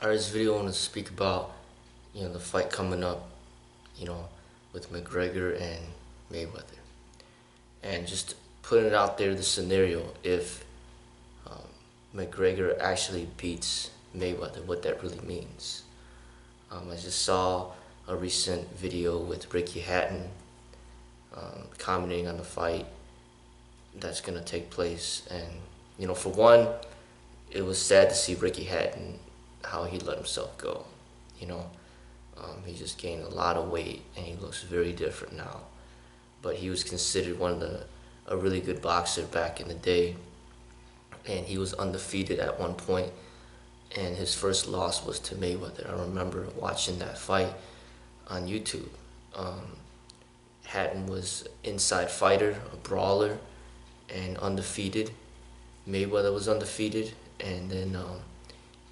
Alright, this video want to speak about, you know, the fight coming up, you know, with McGregor and Mayweather. And just putting it out there, the scenario, if um, McGregor actually beats Mayweather, what that really means. Um, I just saw a recent video with Ricky Hatton um, commenting on the fight that's going to take place. And, you know, for one, it was sad to see Ricky Hatton how he let himself go. You know, um, he just gained a lot of weight and he looks very different now. But he was considered one of the a really good boxer back in the day, and he was undefeated at one point. And his first loss was to Mayweather. I remember watching that fight on YouTube. Um, Hatton was inside fighter, a brawler, and undefeated. Mayweather was undefeated, and then um,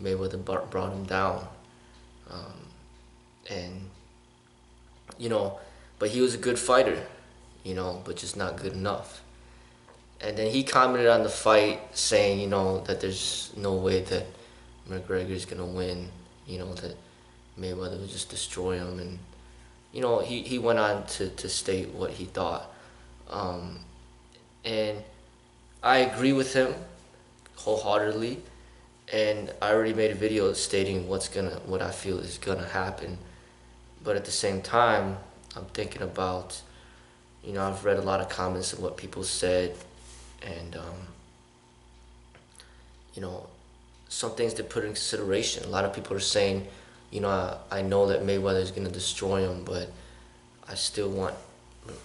Mayweather brought him down. Um, and, you know, but he was a good fighter, you know, but just not good enough. And then he commented on the fight saying, you know, that there's no way that McGregor's going to win, you know, that Mayweather would just destroy him. And, you know, he, he went on to, to state what he thought. Um, and I agree with him wholeheartedly and I already made a video stating what's gonna what I feel is gonna happen. But at the same time I'm thinking about you know I've read a lot of comments of what people said. And um, you know some things to put in consideration. A lot of people are saying you know I, I know that Mayweather is gonna destroy him but I still want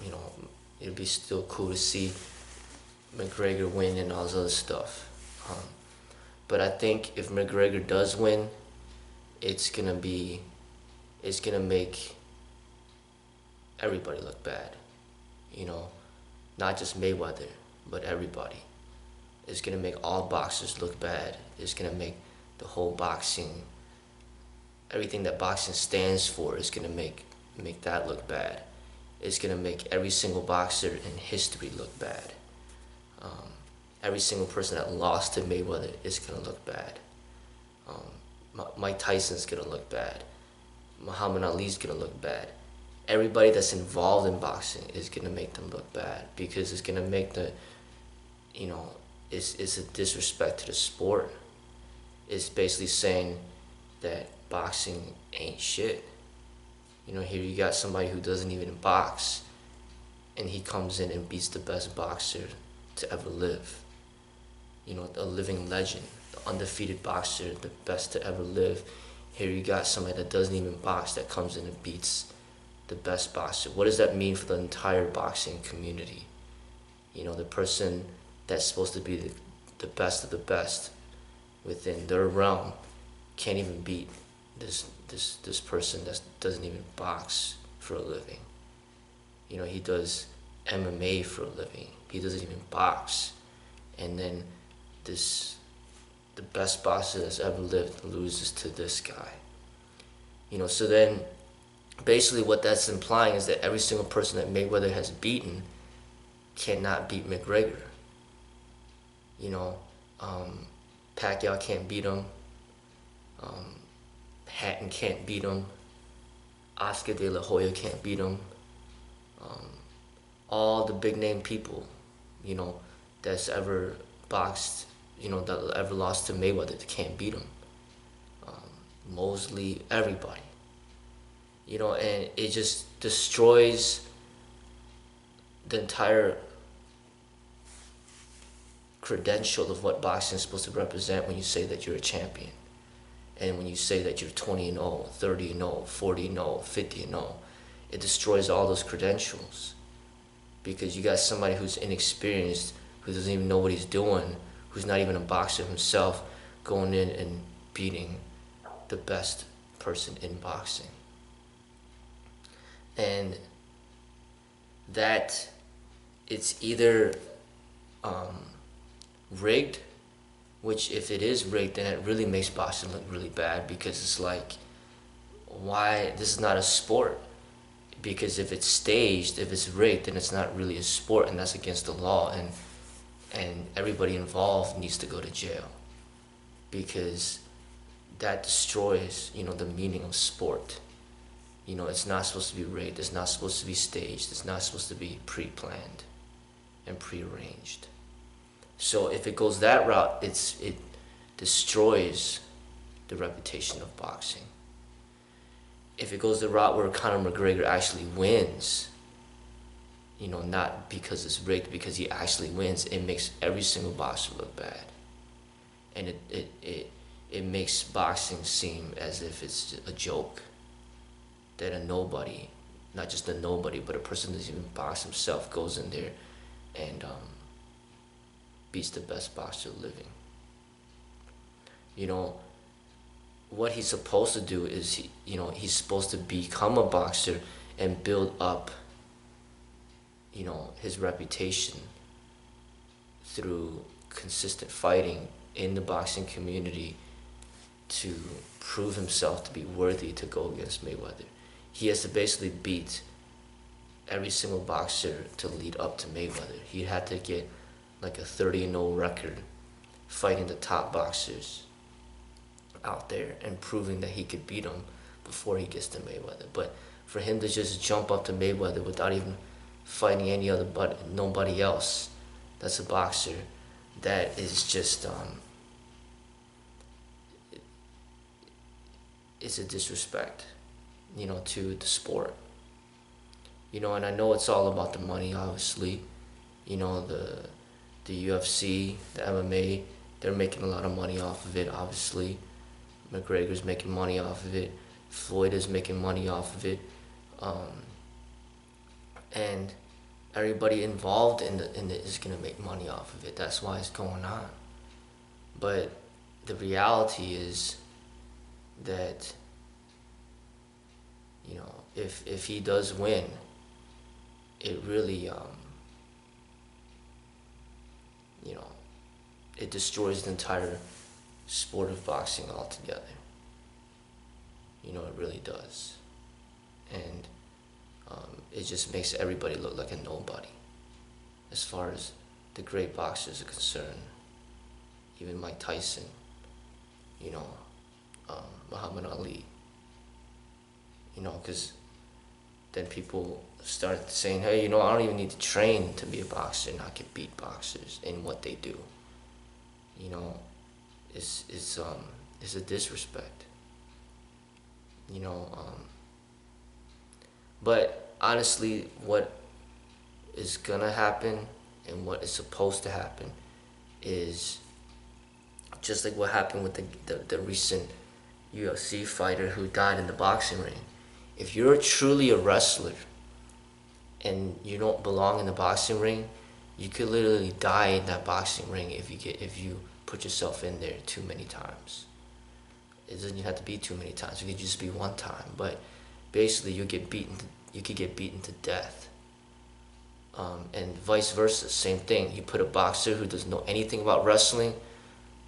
you know it'd be still cool to see McGregor win and all this other stuff. Um, but I think if McGregor does win, it's gonna be, it's gonna make everybody look bad. You know, not just Mayweather, but everybody. It's gonna make all boxers look bad. It's gonna make the whole boxing, everything that boxing stands for is gonna make make that look bad. It's gonna make every single boxer in history look bad. Um, every single person that lost to Mayweather is gonna look bad. Um, Mike Tyson's gonna look bad. Muhammad Ali's gonna look bad. Everybody that's involved in boxing is gonna make them look bad because it's gonna make the, you know, it's, it's a disrespect to the sport. It's basically saying that boxing ain't shit. You know, here you got somebody who doesn't even box, and he comes in and beats the best boxer to ever live you know, a living legend, the undefeated boxer, the best to ever live. Here you got somebody that doesn't even box that comes in and beats the best boxer. What does that mean for the entire boxing community? You know, the person that's supposed to be the, the best of the best within their realm can't even beat this this this person that doesn't even box for a living. You know, he does MMA for a living. He doesn't even box. And then this the best boxer that's ever lived loses to this guy. You know, so then basically what that's implying is that every single person that Mayweather has beaten cannot beat McGregor. You know, um, Pacquiao can't beat him. Um, Hatton can't beat him. Oscar De La Hoya can't beat him. Um, all the big name people, you know, that's ever boxed you know, that ever lost to Mayweather they can't beat him. Um, Mosley, everybody. You know, and it just destroys the entire credential of what boxing is supposed to represent when you say that you're a champion. And when you say that you're 20 and 0, 30 and 0, 40 and 0, 50 and 0, it destroys all those credentials. Because you got somebody who's inexperienced, who doesn't even know what he's doing, who's not even a boxer himself, going in and beating the best person in boxing. And that it's either um, rigged, which if it is rigged, then it really makes boxing look really bad because it's like, why, this is not a sport. Because if it's staged, if it's rigged, then it's not really a sport and that's against the law. And and everybody involved needs to go to jail because that destroys, you know, the meaning of sport. You know, it's not supposed to be rigged. It's not supposed to be staged. It's not supposed to be pre-planned and pre-arranged. So if it goes that route, it's it destroys the reputation of boxing. If it goes the route where Conor McGregor actually wins, you know, not because it's rigged, because he actually wins, it makes every single boxer look bad. And it, it, it, it makes boxing seem as if it's a joke. That a nobody, not just a nobody, but a person that even box himself goes in there and um, beats the best boxer living. You know, what he's supposed to do is, he, you know, he's supposed to become a boxer and build up, you know, his reputation through consistent fighting in the boxing community to prove himself to be worthy to go against Mayweather. He has to basically beat every single boxer to lead up to Mayweather. He had to get like a 30 and 0 record fighting the top boxers out there and proving that he could beat them before he gets to Mayweather. But for him to just jump up to Mayweather without even fighting any other but nobody else that's a boxer that is just um, it's a disrespect you know to the sport you know and I know it's all about the money obviously you know the the UFC the MMA they're making a lot of money off of it obviously McGregor's making money off of it. Floyd is making money off of it. Um, and everybody involved in the in it is gonna make money off of it. That's why it's going on. But the reality is that you know if if he does win, it really um, you know it destroys the entire sport of boxing altogether. You know, it really does. And um, it just makes everybody look like a nobody as far as the great boxers are concerned. Even Mike Tyson, you know, um, Muhammad Ali. You know, because then people start saying, hey, you know, I don't even need to train to be a boxer and I can beat boxers in what they do. You know, it's, it's, um it's a disrespect. You know, um, but honestly, what is gonna happen and what is supposed to happen is just like what happened with the, the, the recent UFC fighter who died in the boxing ring. If you're truly a wrestler and you don't belong in the boxing ring, you could literally die in that boxing ring if you get if you put yourself in there too many times. It doesn't have to be too many times. It could just be one time. But basically, you get beaten. To, you could get beaten to death. Um, and vice versa, same thing. You put a boxer who doesn't know anything about wrestling,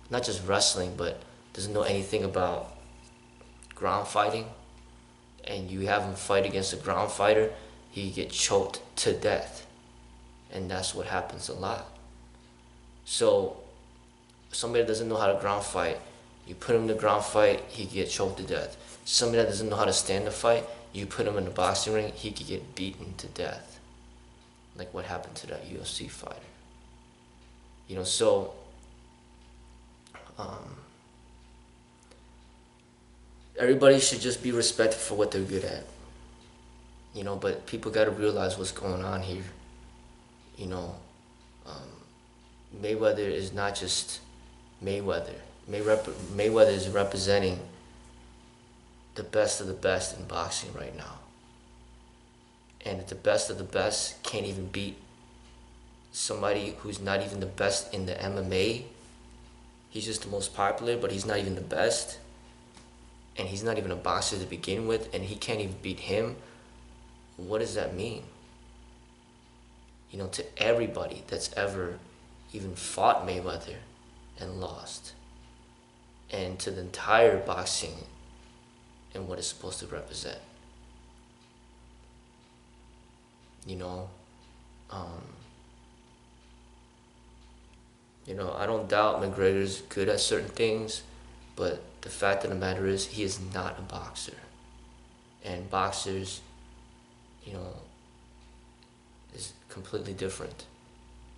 not just wrestling, but doesn't know anything about ground fighting, and you have him fight against a ground fighter, he get choked to death, and that's what happens a lot. So somebody doesn't know how to ground fight, you put him in the ground fight, he could get choked to death. Somebody that doesn't know how to stand a fight, you put him in the boxing ring, he could get beaten to death. Like what happened to that UFC fighter. You know, so um, everybody should just be respected for what they're good at. You know, but people got to realize what's going on here. You know, um, Mayweather is not just Mayweather. Mayweather is representing the best of the best in boxing right now. And the best of the best can't even beat somebody who's not even the best in the MMA. He's just the most popular, but he's not even the best. And he's not even a boxer to begin with, and he can't even beat him. What does that mean? You know, to everybody that's ever even fought Mayweather and lost. And to the entire boxing and what it's supposed to represent. You know, um, you know, I don't doubt McGregor's good at certain things, but the fact of the matter is, he is not a boxer. And boxers, you know, is completely different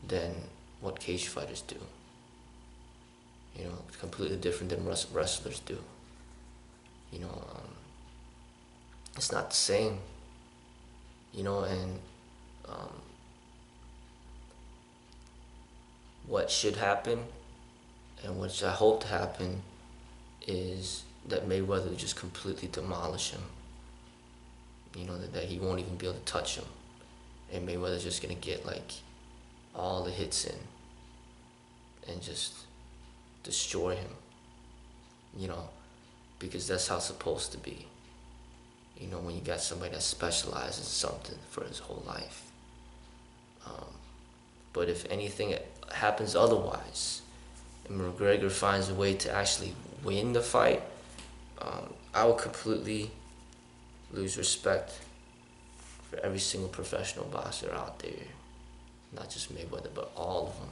than what cage fighters do. You know, completely different than wrestlers do. You know, um, it's not the same. You know, and um, what should happen and which I hope to happen is that Mayweather just completely demolish him. You know, that, that he won't even be able to touch him. And Mayweather's just gonna get like all the hits in and just destroy him. You know, because that's how it's supposed to be. You know, when you got somebody that specializes in something for his whole life. Um, but if anything happens otherwise, and McGregor finds a way to actually win the fight, um, I will completely lose respect for every single professional boxer out there, not just Mayweather, but all of them,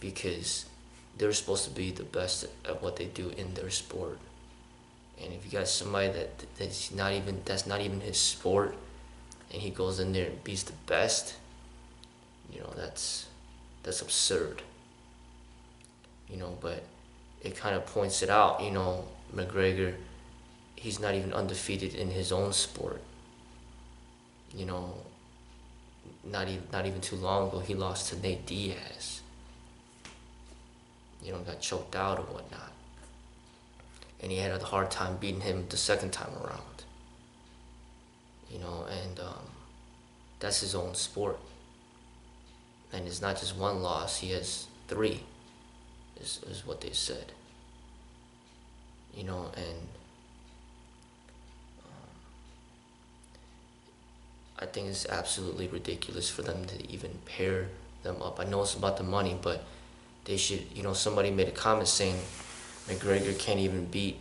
because they're supposed to be the best at what they do in their sport. And if you got somebody that that's not even that's not even his sport, and he goes in there and beats the best, you know that's that's absurd you know, but it kind of points it out, you know, McGregor, he's not even undefeated in his own sport. You know, not even not even too long ago, he lost to Nate Diaz. You know, got choked out or whatnot, and he had a hard time beating him the second time around. You know, and um, that's his own sport. And it's not just one loss; he has three is, is what they said. You know, and um, I think it's absolutely ridiculous for them to even pair them up. I know it's about the money, but they should, you know, somebody made a comment saying McGregor can't even beat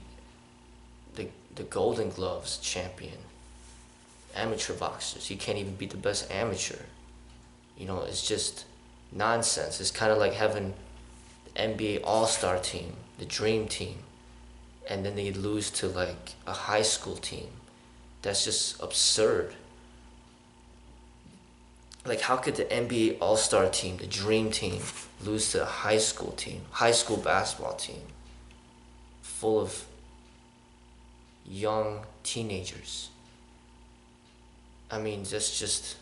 the, the Golden Gloves champion, amateur boxers. He can't even beat the best amateur. You know, it's just nonsense. It's kind of like having the NBA All Star team, the Dream Team, and then they lose to like a high school team. That's just absurd. Like, how could the NBA All Star team, the Dream Team, lose to a high school team, high school basketball team, full of young teenagers? I mean, that's just,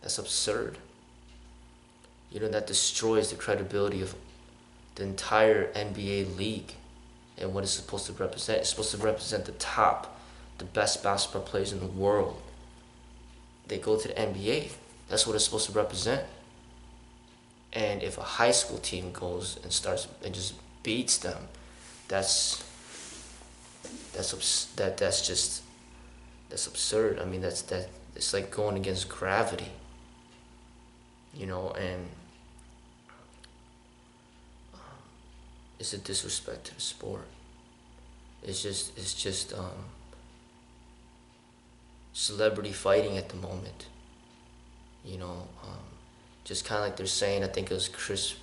that's absurd. You know, that destroys the credibility of the entire NBA league and what it's supposed to represent. It's supposed to represent the top, the best basketball players in the world. They go to the NBA. That's what it's supposed to represent. And if a high school team goes and starts and just beats them, that's that's that that's just that's absurd. I mean, that's that it's like going against gravity. You know, and it's a disrespect to the sport. It's just it's just um, celebrity fighting at the moment. You know, um, just kind of like they're saying. I think it was Chris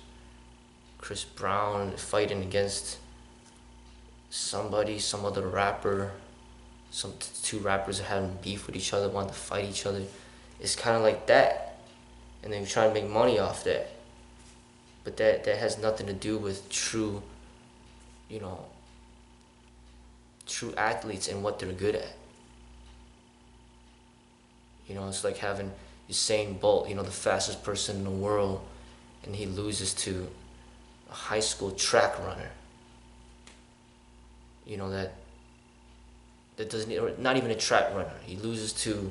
Chris Brown fighting against somebody, some other rapper. Some two rappers are having beef with each other, want to fight each other. It's kind of like that, and they're trying to make money off that but that that has nothing to do with true you know true athletes and what they're good at you know it's like having Usain Bolt you know the fastest person in the world and he loses to a high school track runner you know that that doesn't or not even a track runner he loses to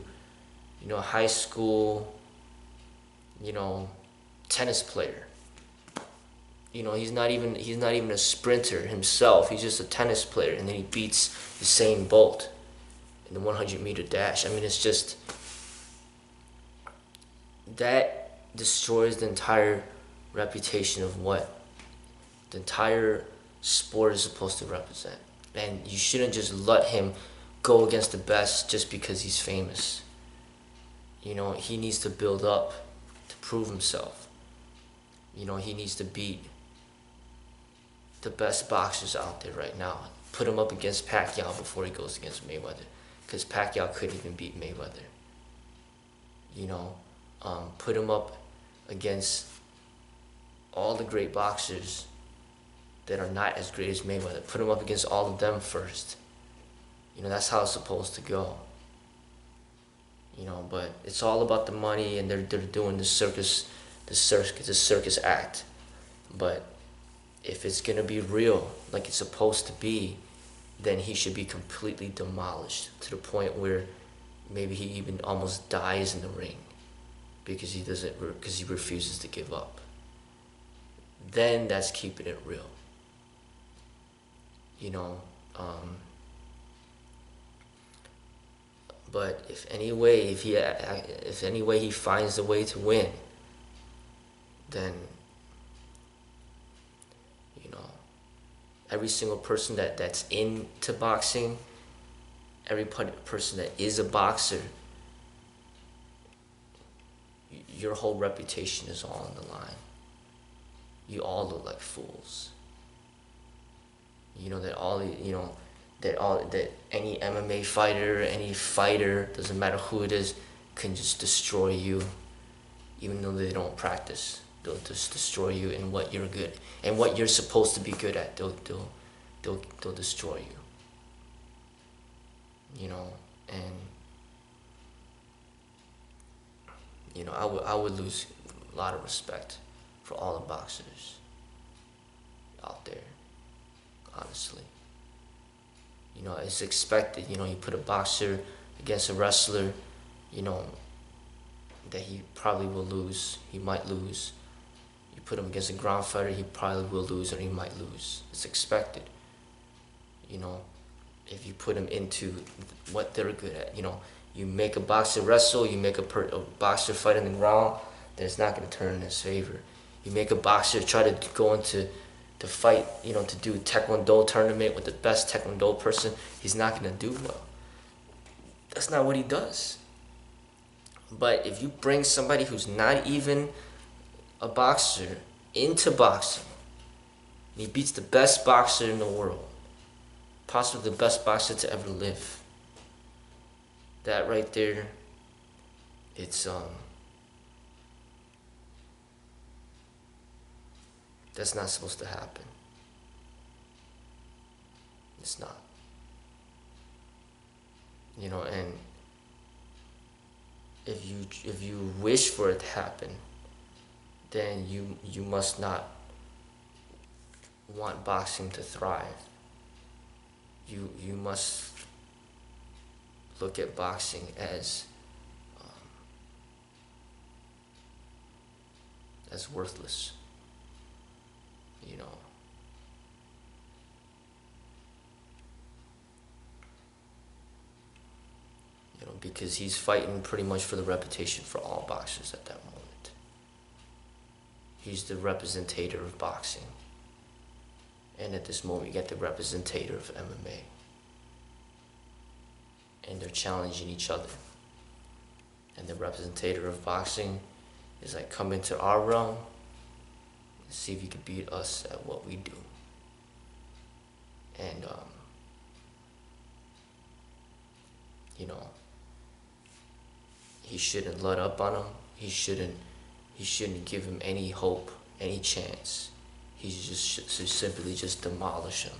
you know a high school you know tennis player you know, he's not even he's not even a sprinter himself. He's just a tennis player, and then he beats Usain Bolt in the 100 meter dash. I mean, it's just that destroys the entire reputation of what the entire sport is supposed to represent. And you shouldn't just let him go against the best just because he's famous. You know, he needs to build up to prove himself. You know, he needs to beat the best boxers out there right now. put him up against Pacquiao before he goes against Mayweather, because Pacquiao couldn't even beat Mayweather. You know, um, put him up against all the great boxers that are not as great as Mayweather. Put him up against all of them first. You know, that's how it's supposed to go. You know, but it's all about the money and they're, they're doing the circus, the circus, the circus act. But if it's gonna be real, like it's supposed to be, then he should be completely demolished to the point where maybe he even almost dies in the ring because he doesn't because he refuses to give up. Then that's keeping it real. You know, um, but if any way if he if any way he finds a way to win, then you know every single person that, that's into boxing, every person that is a boxer, your whole reputation is all on the line. You all look like fools. You know that all you know that all that any MMA fighter, any fighter, doesn't matter who it is, can just destroy you, even though they don't practice. They'll just destroy you in what you're good and what you're supposed to be good at. They'll they'll they'll they'll destroy you. You know, and you know I would I would lose a lot of respect for all the boxers out there. Honestly. You know, it's expected. You know, you put a boxer against a wrestler. You know, that he probably will lose. He might lose You put him against a ground fighter, he probably will lose or he might lose. It's expected. You know, if you put him into what they're good at, you know, you make a boxer wrestle, you make a, per, a boxer fight in the ground, then it's not going to turn in his favor. You make a boxer try to go into to fight, you know, to do taekwondo tournament with the best taekwondo person, he's not going to do well. That's not what he does. But if you bring somebody who's not even a boxer into boxing. He beats the best boxer in the world, possibly the best boxer to ever live. That right there, it's um. That's not supposed to happen. It's not. You know, and if you if you wish for it to happen, then you you must not want boxing to thrive. You you must look at boxing as um, as worthless. You know. You know, because he's fighting pretty much for the reputation for all boxers at that moment. He's the representative of boxing. And at this moment, you get the representative of MMA. And they're challenging each other. And the representative of boxing is like, come into our realm and see if you can beat us at what we do. And, um, you know, he shouldn't let up on him. He shouldn't he shouldn't give him any hope, any chance. He just should simply just demolish him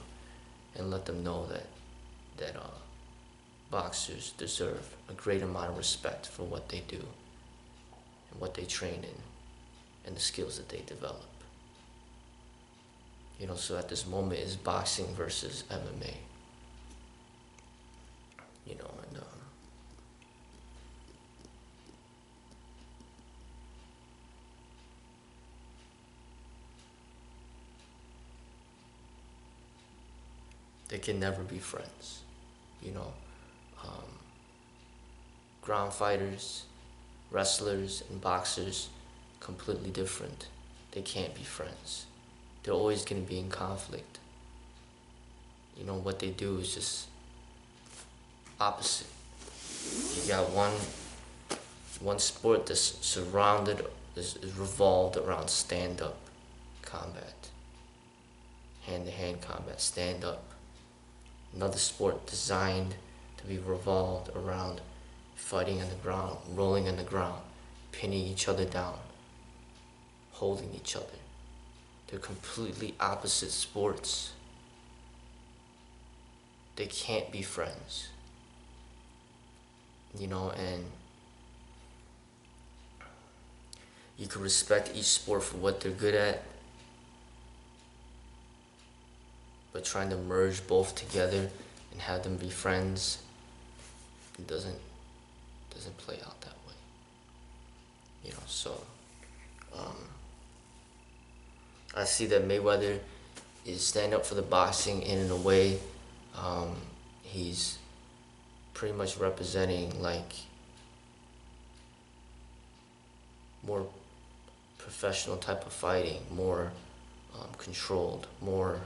and let them know that that uh, boxers deserve a great amount of respect for what they do and what they train in and the skills that they develop. You know, so at this moment is boxing versus MMA. You know, and uh, they can never be friends. You know, um, ground fighters, wrestlers, and boxers, completely different. They can't be friends. They're always going to be in conflict. You know, what they do is just opposite. You got one one sport that's surrounded is, is revolved around stand up combat hand to hand combat stand up another sport designed be revolved around fighting on the ground, rolling on the ground, pinning each other down, holding each other. They're completely opposite sports. They can't be friends. You know, and you can respect each sport for what they're good at, but trying to merge both together and have them be friends it doesn't doesn't play out that way. You know, so um, I see that Mayweather is standing up for the boxing and in a way um, he's pretty much representing like more professional type of fighting, more um, controlled, more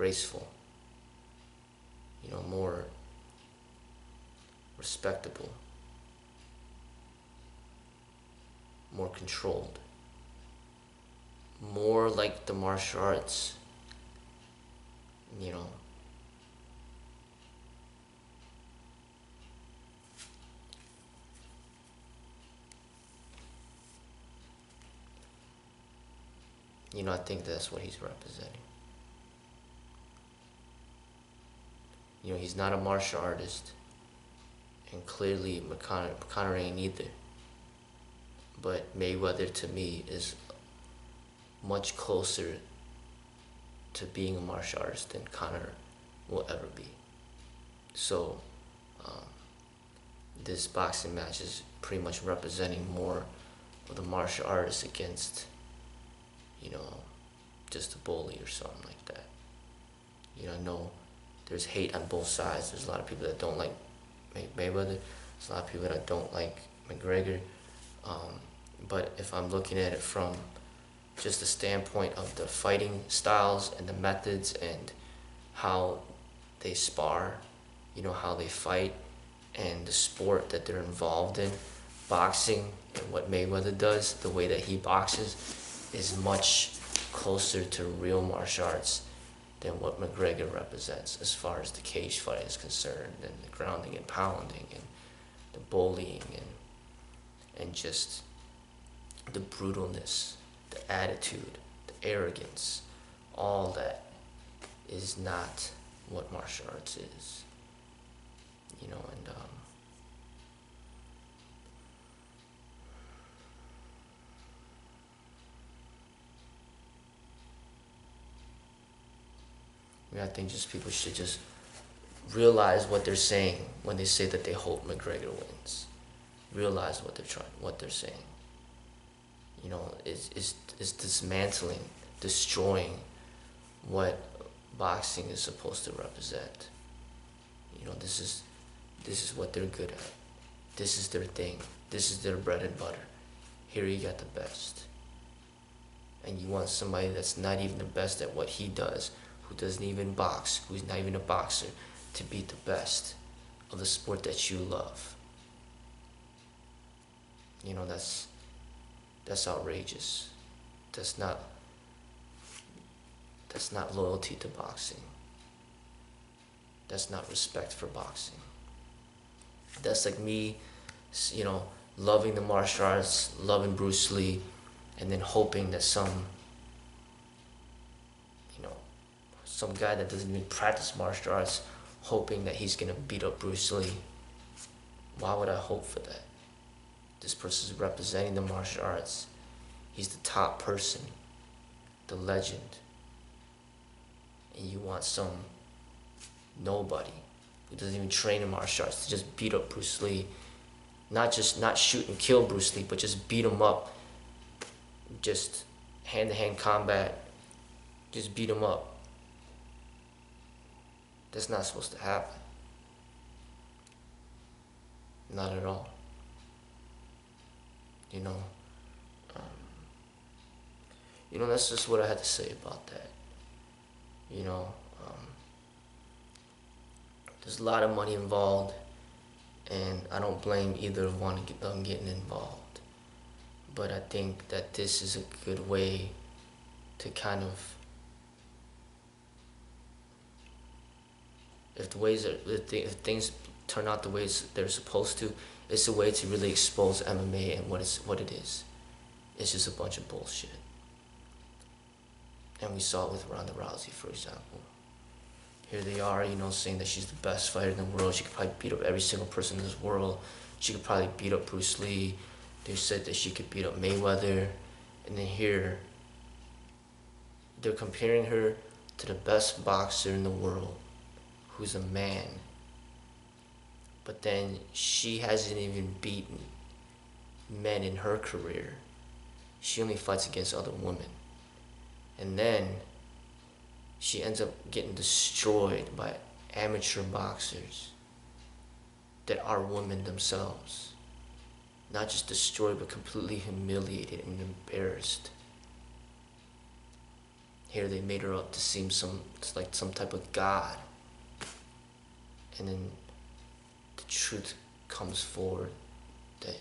graceful, you know, more respectable, more controlled, more like the martial arts, you know. You know, I think that's what he's representing. You know, he's not a martial artist, and clearly McConnor, McConnor ain't either. But Mayweather to me is much closer to being a martial artist than Conor will ever be. So, um, this boxing match is pretty much representing more of the martial artist against you know, just a bully or something like that. You know, know there's hate on both sides. There's a lot of people that don't like Mayweather. There's a lot of people that don't like McGregor. Um, but if I'm looking at it from just the standpoint of the fighting styles and the methods and how they spar, you know, how they fight and the sport that they're involved in, boxing and what Mayweather does, the way that he boxes, is much closer to real martial arts than what McGregor represents as far as the cage fight is concerned and the grounding and pounding and the bullying and and just the brutalness, the attitude, the arrogance, all that is not what martial arts is. You know, and um, I, I think just people should just realize what they're saying when they say that they hope McGregor wins. Realize what they're trying, what they're saying. You know, it's, it's, it's dismantling, destroying what boxing is supposed to represent. You know, this is, this is what they're good at. This is their thing. This is their bread and butter. Here you got the best. And you want somebody that's not even the best at what he does who doesn't even box, who's not even a boxer, to be the best of the sport that you love. You know, that's that's outrageous. That's not that's not loyalty to boxing. That's not respect for boxing. That's like me, you know, loving the martial arts, loving Bruce Lee, and then hoping that some some guy that doesn't even practice martial arts hoping that he's gonna beat up Bruce Lee. Why would I hope for that? This person is representing the martial arts. He's the top person, the legend. And you want some nobody who doesn't even train in martial arts to just beat up Bruce Lee. Not just not shoot and kill Bruce Lee, but just beat him up. Just hand to hand combat. Just beat him up. That's not supposed to happen. Not at all. You know, um, you know, that's just what I had to say about that. You know, um, there's a lot of money involved, and I don't blame either one of them getting involved. but I think that this is a good way to kind of if the ways if, if things turn out the ways they're supposed to, it's a way to really expose MMA and what it's what it is. It's just a bunch of bullshit. And we saw it with Ronda Rousey, for example. Here they are, you know, saying that she's the best fighter in the world. She could probably beat up every single person in this world. She could probably beat up Bruce Lee. They said that she could beat up Mayweather. And then here, they're comparing her to the best boxer in the world, who's a man. But then she hasn't even beaten men in her career. She only fights against other women. And then she ends up getting destroyed by amateur boxers that are women themselves. Not just destroyed, but completely humiliated and embarrassed. Here they made her up to seem some like some type of god. And then the truth comes forward that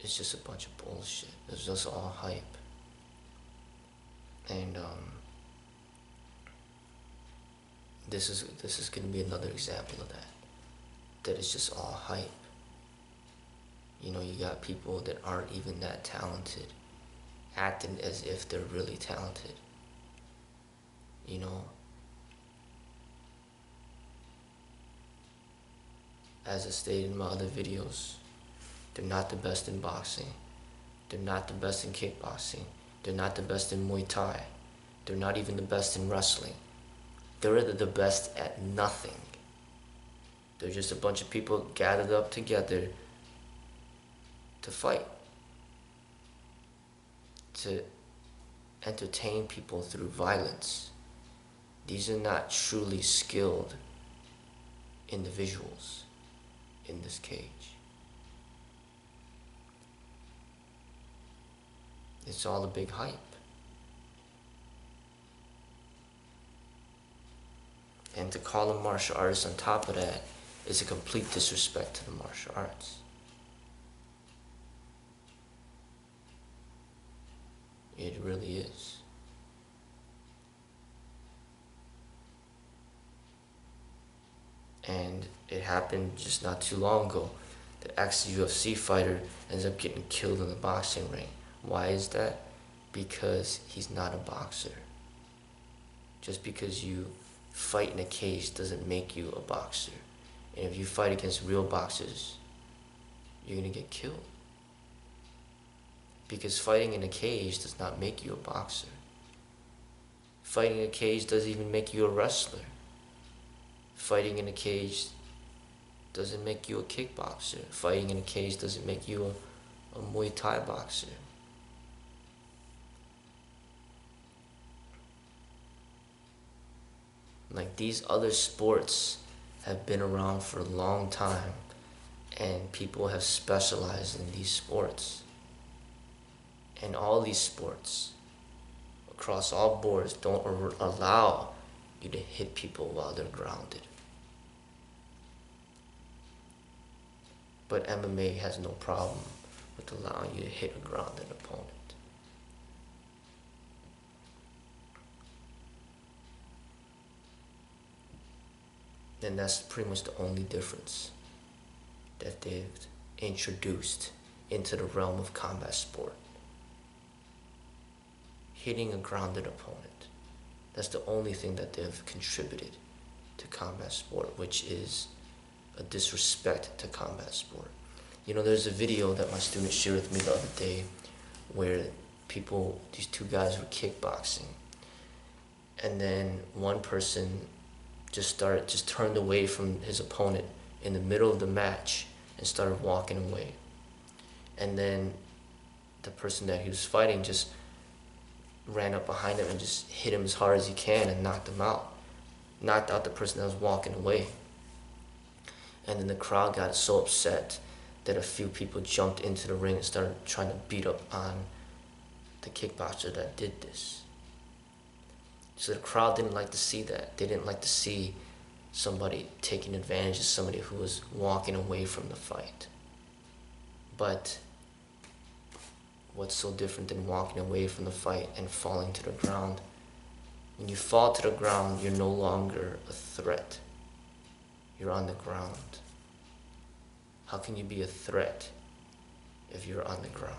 it's just a bunch of bullshit. It's just all hype. And um, this is this is gonna be another example of that. That it's just all hype. You know, you got people that aren't even that talented acting as if they're really talented. You know? As I stated in my other videos, they're not the best in boxing. They're not the best in kickboxing. They're not the best in Muay Thai. They're not even the best in wrestling. They're the best at nothing. They're just a bunch of people gathered up together to fight to entertain people through violence. These are not truly skilled individuals in this cage. It's all a big hype. And to call them martial artists on top of that is a complete disrespect to the martial arts. It really is. And it happened just not too long ago. The ex-UFC fighter ends up getting killed in the boxing ring. Why is that? Because he's not a boxer. Just because you fight in a cage doesn't make you a boxer. And if you fight against real boxers, you're gonna get killed. Because fighting in a cage does not make you a boxer. Fighting in a cage doesn't even make you a wrestler. Fighting in a cage doesn't make you a kickboxer. Fighting in a cage doesn't make you a, a Muay Thai boxer. Like these other sports have been around for a long time and people have specialized in these sports And all these sports, across all boards, don't allow you to hit people while they're grounded. But MMA has no problem with allowing you to hit a grounded opponent. And that's pretty much the only difference that they've introduced into the realm of combat sport hitting a grounded opponent. That's the only thing that they've contributed to combat sport, which is a disrespect to combat sport. You know, there's a video that my students shared with me the other day where people, these two guys were kickboxing. And then one person just started, just turned away from his opponent in the middle of the match and started walking away. And then the person that he was fighting just ran up behind him and just hit him as hard as he can and knocked him out. Knocked out the person that was walking away. And then the crowd got so upset that a few people jumped into the ring and started trying to beat up on the kickboxer that did this. So the crowd didn't like to see that. They didn't like to see somebody taking advantage of somebody who was walking away from the fight. But what's so different than walking away from the fight and falling to the ground? When you fall to the ground, you're no longer a threat. You're on the ground. How can you be a threat if you're on the ground?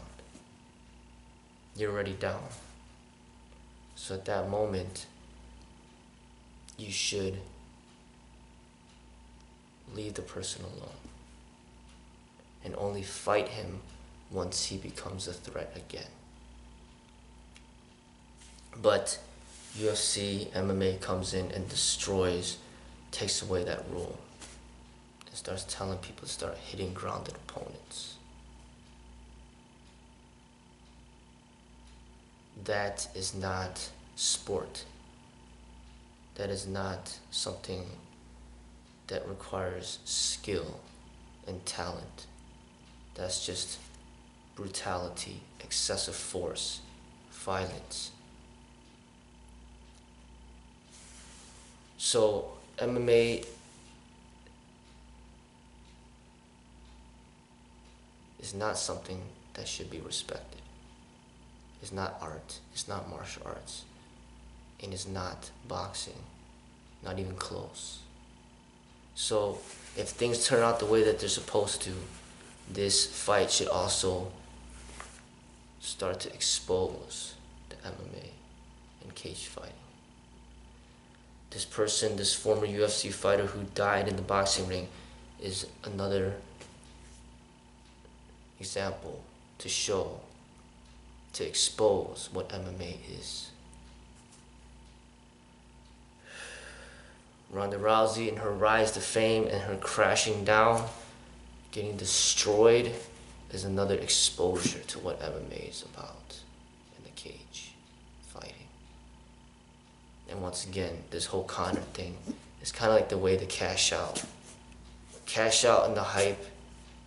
You're already down. So at that moment, you should leave the person alone and only fight him once he becomes a threat again. But UFC, MMA comes in and destroys, takes away that rule, and starts telling people to start hitting grounded opponents. That is not sport. That is not something that requires skill and talent. That's just brutality, excessive force, violence. So MMA is not something that should be respected. It's not art. It's not martial arts. And it's not boxing. Not even close. So if things turn out the way that they're supposed to, this fight should also start to expose the MMA and cage fighting. This person, this former UFC fighter who died in the boxing ring, is another example to show, to expose what MMA is. Ronda Rousey and her rise to fame and her crashing down, getting destroyed, is another exposure to what MMA is about in the cage, fighting. And once again, this whole Conor thing is kind of like the way to cash out. Cash out in the hype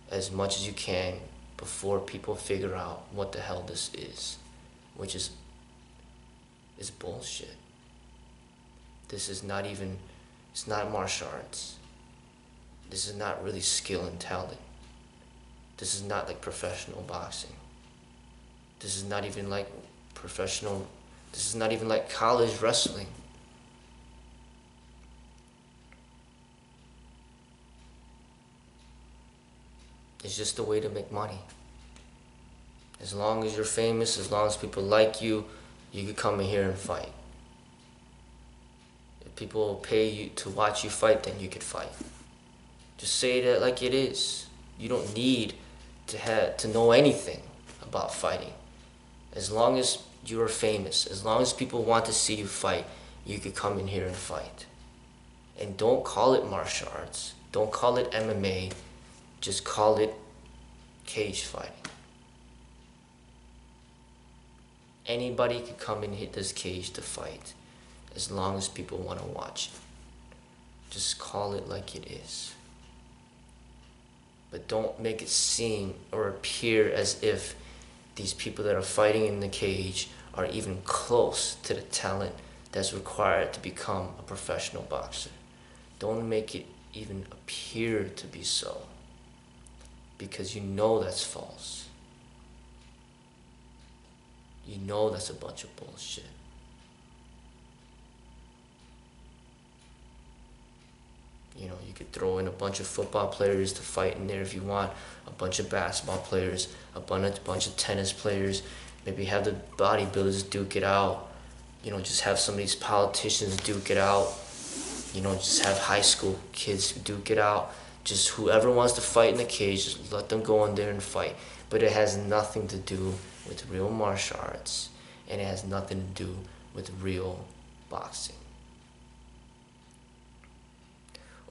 as much as you can before people figure out what the hell this is, which is is bullshit. This is not even it's not martial arts. This is not really skill and talent. This is not like professional boxing. This is not even like professional, this is not even like college wrestling. It's just a way to make money. As long as you're famous, as long as people like you, you can come in here and fight If people pay you to watch you fight, then you could fight. Just say that like it is. You don't need to have to know anything about fighting. As long as you are famous, as long as people want to see you fight, you could come in here and fight. And don't call it martial arts. Don't call it MMA. Just call it cage fighting. Anybody could come and hit this cage to fight as long as people want to watch it. Just call it like it is. But don't make it seem or appear as if these people that are fighting in the cage are even close to the talent that's required to become a professional boxer. Don't make it even appear to be so because you know that's false. You know that's a bunch of bullshit. You know, you could throw in a bunch of football players to fight in there if you want, a bunch of basketball players, a bunch, of tennis players, maybe have the bodybuilders duke it out. You know, just have some of these politicians duke it out. You know, just have high school kids duke it out. Just whoever wants to fight in the cage, just let them go in there and fight. But it has nothing to do with real martial arts, and it has nothing to do with real boxing.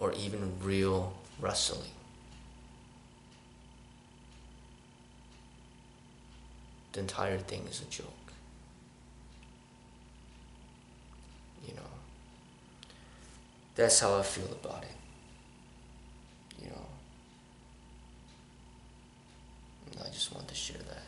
Or even real wrestling. The entire thing is a joke. You know, that's how I feel about it. You know, I just want to share that.